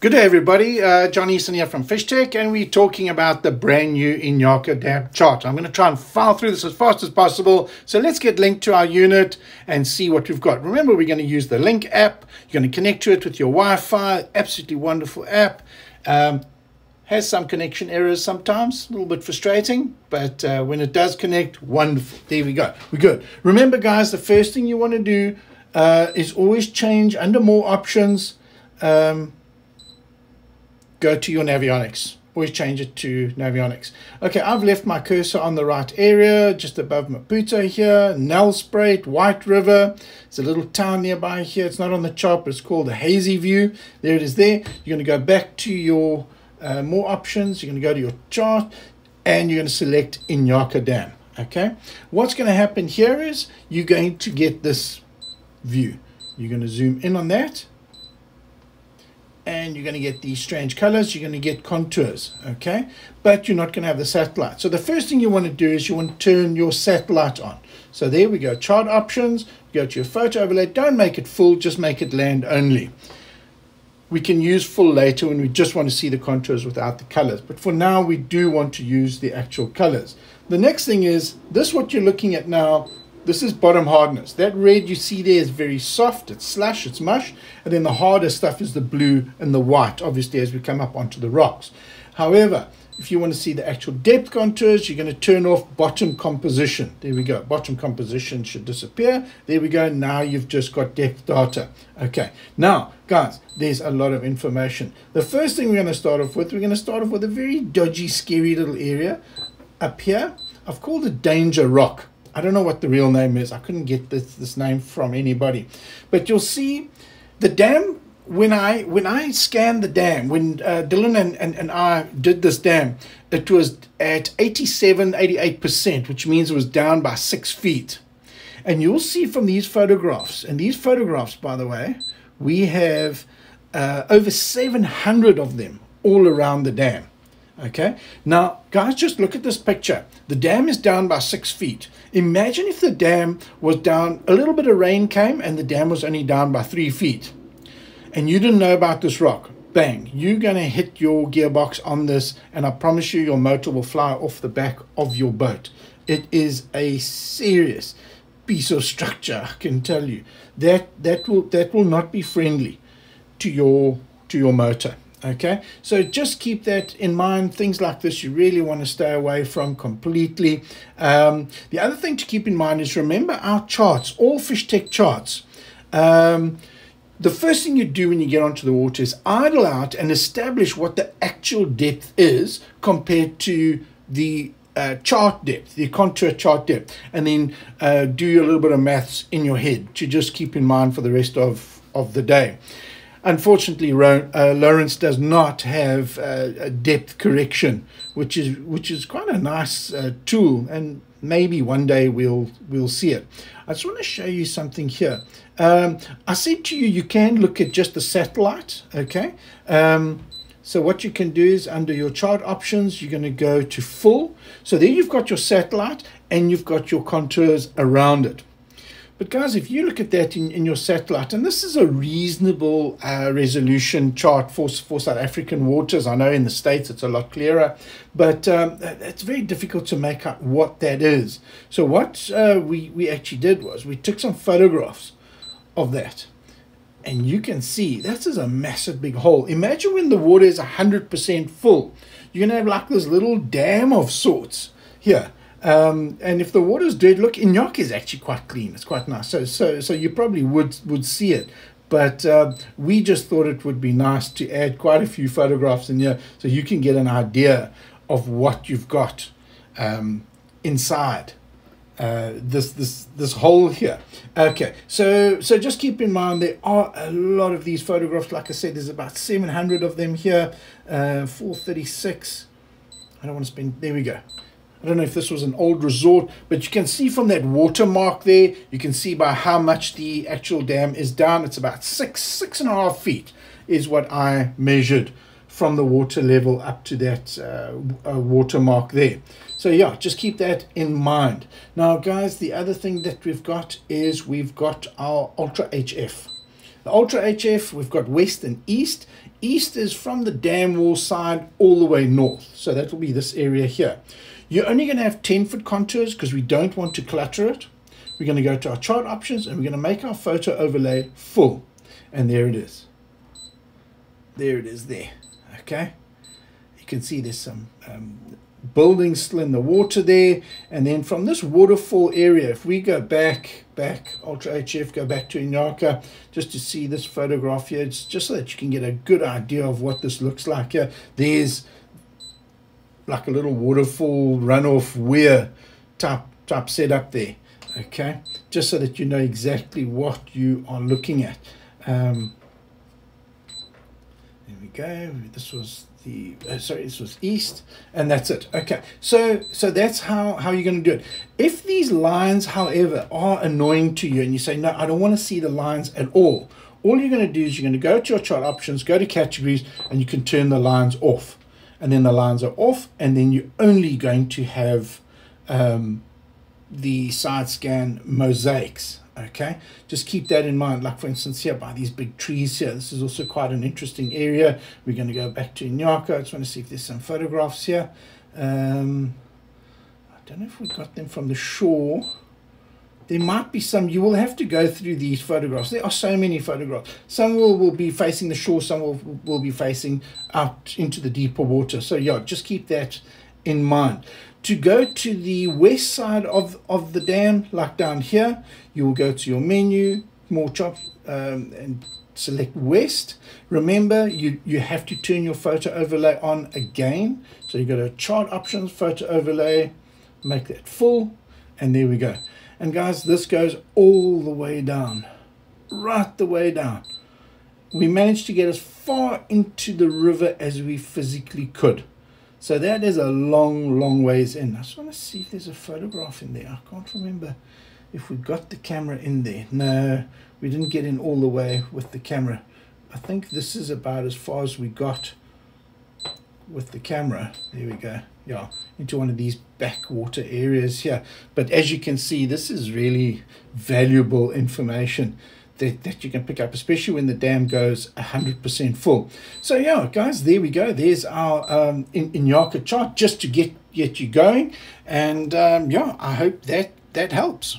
Good day, everybody. Uh, John Easton here from FishTec, and we're talking about the brand new Injaka Dam chart. I'm going to try and file through this as fast as possible. So let's get linked to our unit and see what we've got. Remember, we're going to use the Link app. You're going to connect to it with your Wi-Fi. Absolutely wonderful app. Um, has some connection errors sometimes, a little bit frustrating, but uh, when it does connect, wonderful. There we go. We're good. Remember, guys, the first thing you want to do uh, is always change under more options. Um, go to your Navionics. Always change it to Navionics. Okay, I've left my cursor on the right area, just above Maputo here, Nelspruit, White River. It's a little town nearby here. It's not on the chart, but it's called the Hazyview. There it is there. You're going to go back to your uh, more options. You're going to go to your chart, and you're going to select Injaka Dam. Okay, what's going to happen here is you're going to get this view. You're going to zoom in on that and you're going to get these strange colors, you're going to get contours, okay? But you're not going to have the satellite. So the first thing you want to do is you want to turn your satellite on. So there we go, chart options, go to your photo overlay, don't make it full, just make it land only. We can use full later when we just want to see the contours without the colors. But for now, we do want to use the actual colors. The next thing is, this what you're looking at now this is bottom hardness. That red you see there is very soft. It's slush, it's mush. And then the harder stuff is the blue and the white, obviously, as we come up onto the rocks. However, if you want to see the actual depth contours, you're going to turn off bottom composition. There we go. Bottom composition should disappear. There we go. Now you've just got depth data. Okay. Now, guys, there's a lot of information. The first thing we're going to start off with, we're going to start off with a very dodgy, scary little area up here. I've called it Danger Rock. I don't know what the real name is. I couldn't get this, this name from anybody. But you'll see the dam, when I when I scanned the dam, when uh, Dylan and, and, and I did this dam, it was at 87, 88%, which means it was down by six feet. And you'll see from these photographs, and these photographs, by the way, we have uh, over 700 of them all around the dam. Okay, now guys, just look at this picture. The dam is down by six feet. Imagine if the dam was down, a little bit of rain came and the dam was only down by three feet. And you didn't know about this rock. Bang, you're to hit your gearbox on this, and I promise you, your motor will fly off the back of your boat. It is a serious piece of structure, I can tell you. That that will that will not be friendly to your to your motor. Okay, so just keep that in mind. Things like this you really want to stay away from completely. Um, the other thing to keep in mind is remember our charts, all FishTec charts. Um, the first thing you do when you get onto the water is idle out and establish what the actual depth is compared to the uh, chart depth, the contour chart depth, and then uh, do a little bit of maths in your head to just keep in mind for the rest of, of the day. Unfortunately, uh, Lowrance does not have uh, a depth correction, which is which is quite a nice uh, tool, and maybe one day we'll we'll see it. I just want to show you something here. Um, I said to you, you can look at just the satellite, okay? Um, so what you can do is under your chart options, you're going to go to full. So there you've got your satellite and you've got your contours around it. But guys, if you look at that in, in your satellite, and this is a reasonable uh, resolution chart for, for South African waters. I know in the States it's a lot clearer, but um, it's very difficult to make out what that is. So what uh, we, we actually did was we took some photographs of that. And you can see that is a massive big hole. Imagine when the water is 100% full. You're going to have like this little dam of sorts here um, and if the water's dirty, look, Injaka is actually quite clean. It's quite nice. So, so, so you probably would would see it. But uh, we just thought it would be nice to add quite a few photographs in here so you can get an idea of what you've got um, inside uh, this this this hole here. Okay, so so just keep in mind there are a lot of these photographs. Like I said, there's about 700 of them here. Uh, 436. I don't want to spend. There we go. I don't know if this was an old resort, but you can see from that watermark there, you can see by how much the actual dam is down. It's about six, six and a half feet is what I measured from the water level up to that uh, uh, watermark there. So yeah, just keep that in mind. Now guys, the other thing that we've got is we've got our Ultra HF. The Ultra HF, we've got west and east. East is from the dam wall side all the way north. So that will be this area here. You're only going to have 10 foot contours because we don't want to clutter it. We're going to go to our chart options and we're going to make our photo overlay full. And there it is. There it is there. Okay. You can see there's some um, buildings still in the water there. And then from this waterfall area, if we go back, back, Ultra HF, go back to Injaka, just to see this photograph here, it's just so that you can get a good idea of what this looks like here. There's like a little waterfall runoff weir type, type setup there. Okay, just so that you know exactly what you are looking at. Um, there we go. This was the uh, sorry this was east and that's it okay so so that's how how you're going to do it if these lines however are annoying to you and you say no i don't want to see the lines at all all you're going to do is you're going to go to your chart options go to categories and you can turn the lines off and then the lines are off and then you're only going to have um, the side scan mosaics okay? Just keep that in mind. Like for instance here by these big trees here this is also quite an interesting area. We're going to go back to Injaka I just want to see if there's some photographs here. Um, I don't know if we got them from the shore there might be some you will have to go through these photographs there are so many photographs some will, will be facing the shore some will, will be facing out into the deeper water so yeah just keep that in mind to go to the west side of, of the dam, like down here, you will go to your menu, more chop, um, and select west. Remember, you, you have to turn your photo overlay on again. So you go to chart options, photo overlay, make that full, and there we go. And guys, this goes all the way down, right the way down. We managed to get as far into the river as we physically could. So that is a long, long ways in. I just want to see if there's a photograph in there. I can't remember if we got the camera in there. No, we didn't get in all the way with the camera. I think this is about as far as we got with the camera. There we go. Yeah, into one of these backwater areas here. But as you can see, this is really valuable information that, that you can pick up, especially when the dam goes 100% full. So yeah, guys, there we go. There's our um, in, Injaka chart just to get, get you going. And um, yeah, I hope that that helps.